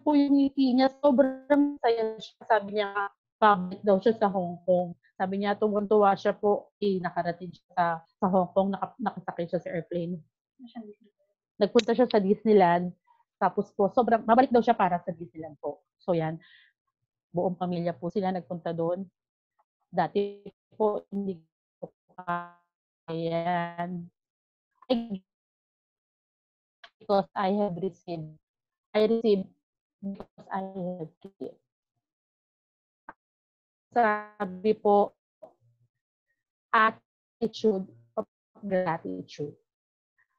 po yung ngiti niya, sobrang saya siya. Sabi niya, pabalik daw siya sa Hong Kong. Sabi niya, tumuntuwa siya po, eh, nakarating siya sa, sa Hong Kong, nak- nakasakay siya sa airplane. Nagpunta siya sa Disneyland, tapos po, sobrang, mabalik daw siya para sa Disneyland po. So yan, buong pamilya po sila nagpunta doon. Dati po, hindi ko Ayan. Because I have received. I received because I have given. Sabi po, attitude of gratitude.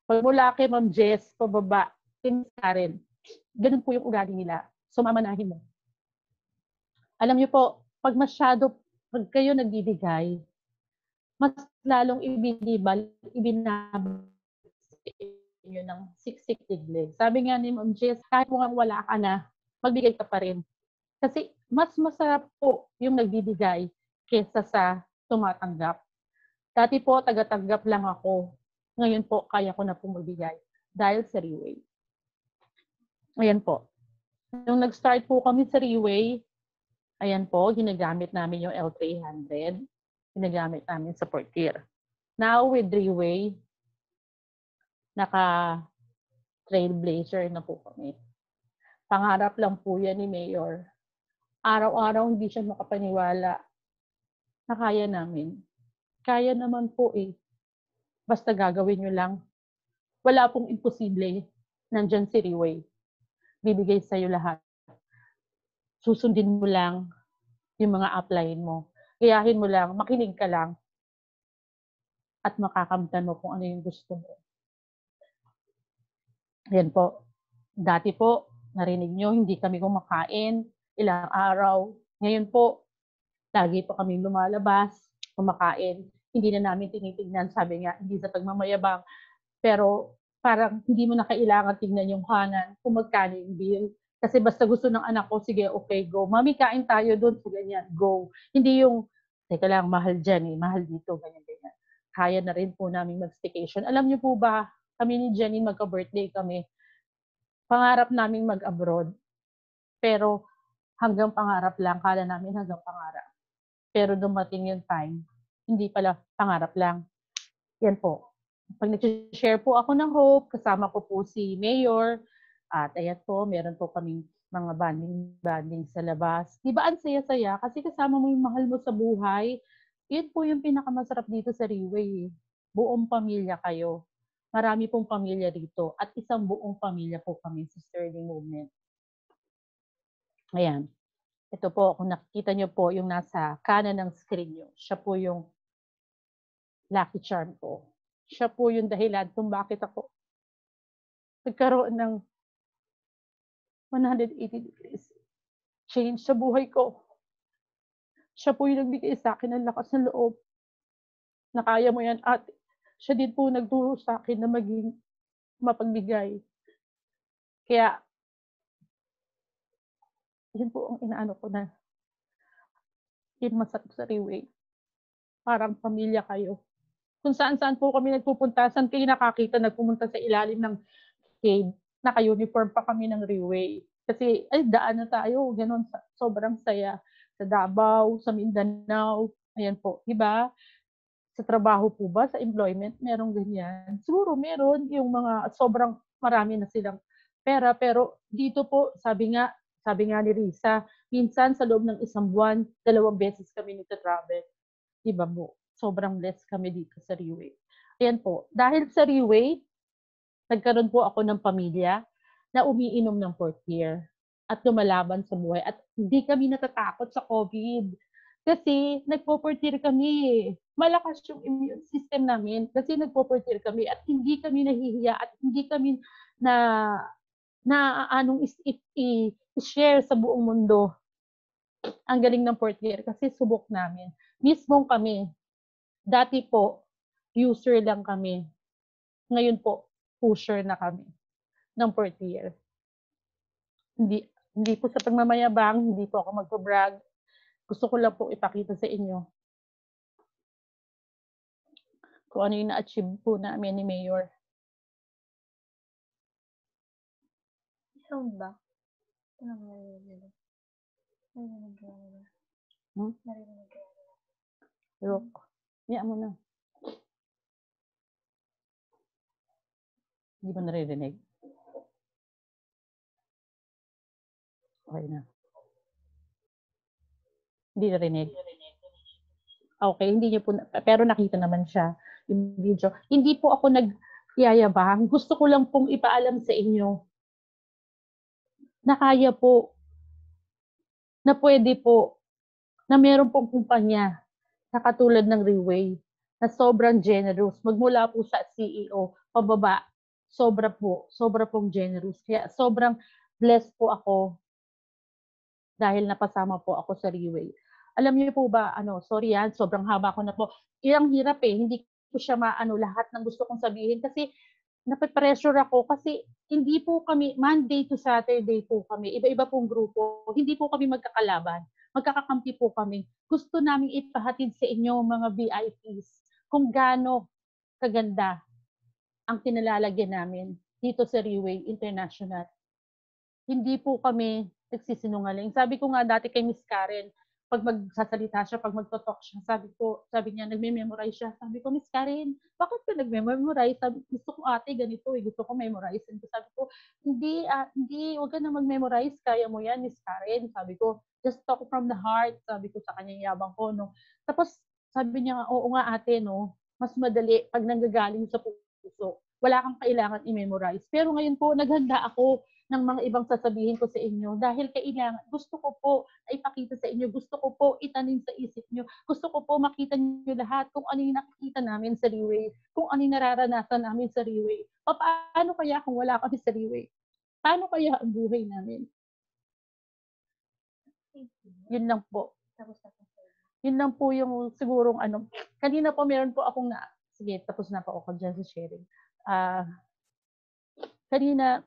Pag mula kay Ma'am Jess, pababa, sa rin. Ganun po yung ugali nila. So, mamanahin mo. Alam niyo po, pag masyado, pag kayo nagbibigay, mas lalong ibinibal, ibinabal inyo ng siksik tiglig. Sabi nga ni Ma'am Jess, kahit mukhang wala ka na, magbigay ka pa rin. Kasi mas masarap po yung nagbibigay kesa sa tumatanggap. Dati po, tagatanggap lang ako. Ngayon po, kaya ko na po dahil sa Reway. Ayan po. Nung nag-start po kami sa Reway, ayan po, ginagamit namin yung L300. Ginagamit namin sa Portier. Now, with Reway, naka trailblazer na po kami. Pangarap lang po yan ni Mayor. Araw-araw hindi siya makapaniwala na kaya namin. Kaya naman po eh. Basta gagawin nyo lang. Wala pong imposible. Nandyan si Riway. Bibigay sa'yo lahat. Susundin mo lang yung mga upline mo. Gayahin mo lang, makinig ka lang. At makakamtan mo kung ano yung gusto mo. Yan po. Dati po, narinig nyo, hindi kami kumakain ilang araw. Ngayon po, lagi po kami lumalabas, kumakain. Hindi na namin tinitignan, sabi nga, hindi sa pagmamayabang. Pero parang hindi mo na kailangan tignan yung kanan kung magkano yung bill. Kasi basta gusto ng anak ko, sige, okay, go. Mami, kain tayo doon, so ganyan, go. Hindi yung, teka lang, mahal dyan eh, mahal dito, ganyan, ganyan. Kaya na rin po namin mag-staycation. Alam niyo po ba, kami ni Jenny, magka-birthday kami. Pangarap namin mag-abroad. Pero hanggang pangarap lang, kala namin hanggang pangarap. Pero dumating yung time, hindi pala pangarap lang. Yan po. Pag nag-share po ako ng hope, kasama ko po si Mayor, at ayan po, meron po kaming mga banding-banding sa labas. Di ba ang saya-saya? Kasi kasama mo yung mahal mo sa buhay. Yun po yung pinakamasarap dito sa Riway. Buong pamilya kayo. Marami pong pamilya dito. At isang buong pamilya po kami sa Sterling Movement. Ayan. Ito po, kung nakikita nyo po yung nasa kanan ng screen nyo, siya po yung lucky charm ko. Siya po yung dahilan kung bakit ako nagkaroon ng 180 degrees change sa buhay ko. Siya po yung nagbigay sa akin ng lakas ng loob na kaya mo yan at siya din po nagturo sa akin na maging mapagbigay. Kaya yun po ang inaano ko na yun masarap sa Riway. Parang pamilya kayo. Kung saan-saan po kami nagpupunta, saan kayo nakakita nagpumunta sa ilalim ng cave, naka-uniform pa kami ng Riway. Kasi, ay, daan na tayo, ganun, sobrang saya. Sa Davao, sa Mindanao, ayan po, iba. Sa trabaho po ba, sa employment, merong ganyan. Siguro meron yung mga sobrang marami na silang pera, pero dito po, sabi nga, sabi nga ni Risa, minsan sa loob ng isang buwan, dalawang beses kami nagta-travel. Diba po? Sobrang blessed kami dito sa Riway. Ayan po. Dahil sa Riway, nagkaroon po ako ng pamilya na umiinom ng fourth year at lumalaban sa buhay. At hindi kami natatakot sa COVID. Kasi nagpo-portier kami. Malakas yung immune system namin kasi nagpo-portier kami at hindi kami nahihiya at hindi kami na na anong i-share sa buong mundo. Ang galing ng portier kasi subok namin. Mismong kami. Dati po, user lang kami. Ngayon po, pusher na kami ng portier. Hindi, hindi po sa pagmamayabang, hindi po ako magpo-brag. Gusto ko lang po ipakita sa inyo kung ano yung na-achieve po namin ni Mayor. Sound ba? Ano narinig? Narinig ko. Hmm? Narinig ko. Look. Niya mo na. Hindi mo naririnig? Okay na. Hindi narinig? Okay, hindi niyo po, na- pero nakita naman siya yung video. Hindi po ako nagyayabang. Gusto ko lang pong ipaalam sa inyo na kaya po, na pwede po, na meron pong kumpanya na katulad ng Reway na sobrang generous. Magmula po sa CEO, pababa, sobra po, sobra pong generous. Kaya sobrang blessed po ako dahil napasama po ako sa Reway. Alam niyo po ba, ano, sorry yan, sobrang haba ko na po. Ilang hirap eh, hindi ko siya maano lahat ng gusto kong sabihin kasi nape-pressure ako kasi hindi po kami, Monday to Saturday po kami, iba-iba pong grupo, hindi po kami magkakalaban, magkakakampi po kami. Gusto namin ipahatid sa inyo mga VIPs kung gaano kaganda ang kinalalagyan namin dito sa Riway International. Hindi po kami nagsisinungaling. Sabi ko nga dati kay Miss Karen, pag magsasalita siya, pag magtotalk siya, sabi ko, sabi niya, nagme-memorize siya. Sabi ko, Miss Karen, bakit ka nagme-memorize? Sabi, gusto ko ate, ganito eh, gusto ko memorize. And sabi ko, hindi, ah, hindi, huwag ka na mag-memorize, kaya mo yan, Miss Karen. Sabi ko, just talk from the heart. Sabi ko sa kanya, yabang ko, no. Tapos, sabi niya, oo nga ate, no, mas madali pag nanggagaling sa puso. Wala kang kailangan i-memorize. Pero ngayon po, naghanda ako ng mga ibang sasabihin ko sa inyo dahil kailangan, gusto ko po ipakita sa inyo, gusto ko po itanim sa isip nyo, gusto ko po makita nyo lahat kung ano yung nakikita namin sa Riway, kung ano yung nararanasan namin sa Riway. Paano kaya kung wala kami sa Riway? Paano kaya ang buhay namin? Yun lang po. Yun lang po yung sigurong ano. Kanina po meron po akong na, sige, tapos na po ako dyan sa sharing. Ah, kanina,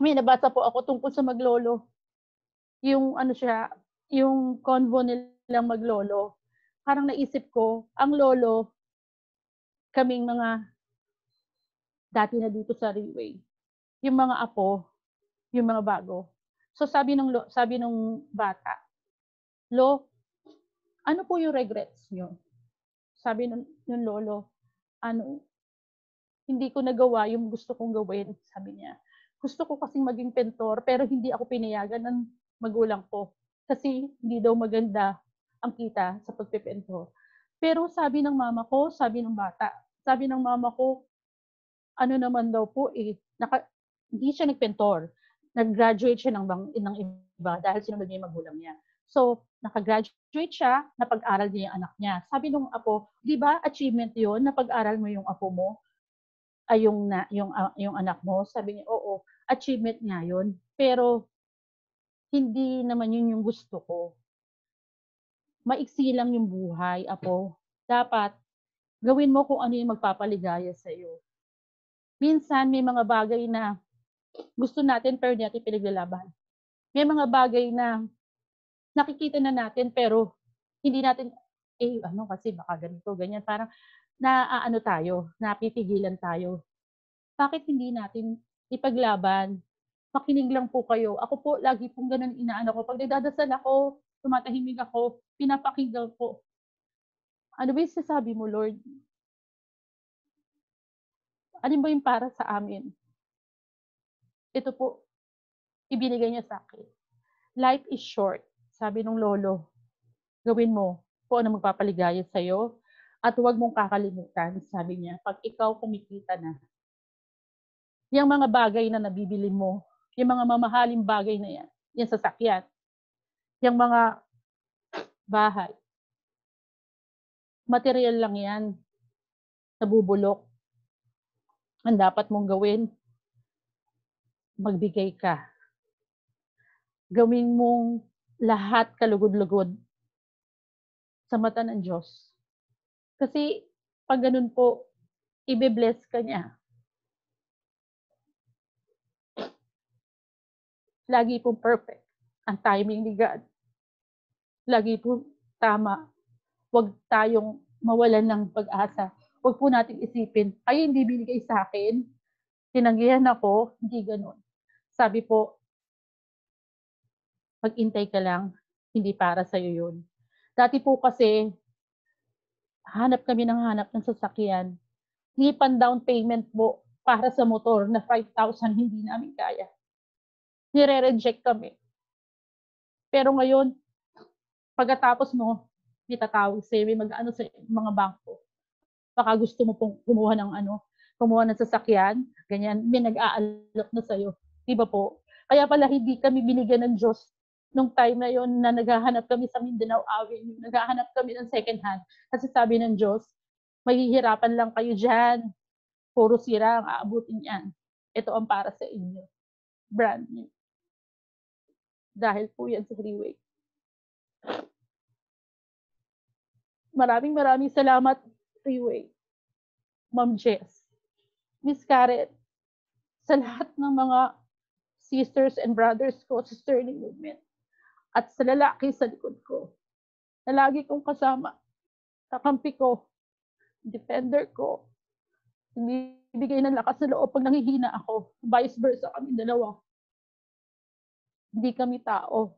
may nabasa po ako tungkol sa maglolo. Yung ano siya, yung convo nilang maglolo. Parang naisip ko, ang lolo, kaming mga dati na dito sa Riway. Yung mga apo, yung mga bago. So sabi ng lo, sabi ng bata, Lo, ano po yung regrets nyo? Sabi ng, ng lolo, ano, hindi ko nagawa yung gusto kong gawin, sabi niya gusto ko kasing maging pentor pero hindi ako pinayagan ng magulang ko kasi hindi daw maganda ang kita sa pagpepentor. Pero sabi ng mama ko, sabi ng bata, sabi ng mama ko, ano naman daw po eh, naka, hindi siya nagpentor. Nag-graduate siya ng, bang, ng iba dahil sinunod niya yung magulang niya. So, naka-graduate siya, napag-aral niya yung anak niya. Sabi nung apo, di ba achievement yon napag-aral mo yung apo mo? ay yung na yung uh, yung anak mo sabi niya oo achievement nga yun. Pero hindi naman yun yung gusto ko. Maiksi lang yung buhay apo. Dapat gawin mo kung ano yung magpapaligaya sa iyo minsan may mga bagay na gusto natin pero hindi natin pinaglalaban. May mga bagay na nakikita na natin pero hindi natin eh ano kasi baka ganito ganyan. Parang na ano tayo, napipigilan tayo. Bakit hindi natin ipaglaban? Makinig lang po kayo. Ako po, lagi pong ganun inaano ko. Pag nagdadasal ako, tumatahimik ako, pinapakinggan ko. Ano ba yung sasabi mo, Lord? Ano ba yung para sa amin? Ito po, ibinigay niya sa akin. Life is short, sabi ng lolo. Gawin mo kung ano magpapaligaya sa'yo at huwag mong kakalimutan, sabi niya, pag ikaw kumikita na, yung mga bagay na nabibili mo, yung mga mamahaling bagay na yan, yung sasakyan, yung mga bahay, material lang yan, nabubulok. Ang dapat mong gawin, magbigay ka. Gawin mong lahat kalugod-lugod sa mata ng Diyos kasi pag ganun po, ibe-bless ka niya. Lagi po perfect ang timing ni God. Lagi po tama. Huwag tayong mawalan ng pag-asa. Huwag po natin isipin, ay hindi binigay sa akin. Tinanggihan ako. Hindi ganun. Sabi po, mag-intay ka lang, hindi para sa'yo yun. Dati po kasi, hanap kami ng hanap ng sasakyan. Hipan down payment po para sa motor na 5,000 hindi namin kaya. Nire-reject kami. Pero ngayon, pagkatapos mo, may tatawag sa'yo, may mag-ano sa mga bangko. Baka gusto mo pong kumuha ng ano, kumuha ng sasakyan, ganyan, may nag-aalok na sa'yo. Diba po? Kaya pala hindi kami binigyan ng Diyos nung time na yon na naghahanap kami sa Mindanao Avenue, naghahanap kami ng second hand. Kasi sabi ng Diyos, mahihirapan lang kayo dyan. Puro sira ang aabutin yan. Ito ang para sa inyo. Brand new. Dahil po yan sa freeway. Maraming maraming salamat, Freeway. Ma'am Jess, Miss Karen, sa lahat ng mga sisters and brothers ko sa Sterling Movement at sa lalaki sa likod ko na lagi kong kasama, kakampi ko, defender ko, bibigay ng lakas na loob pag nanghihina ako. Vice versa kami dalawa. Hindi kami tao.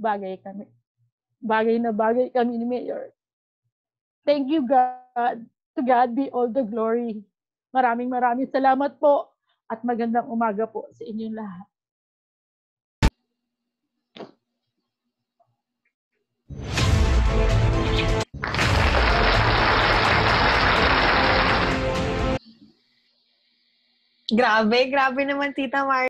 Bagay kami. Bagay na bagay kami ni Mayor. Thank you, God. To God be all the glory. Maraming maraming salamat po at magandang umaga po sa inyong lahat. Grabe, grabe naman, Tita Mar.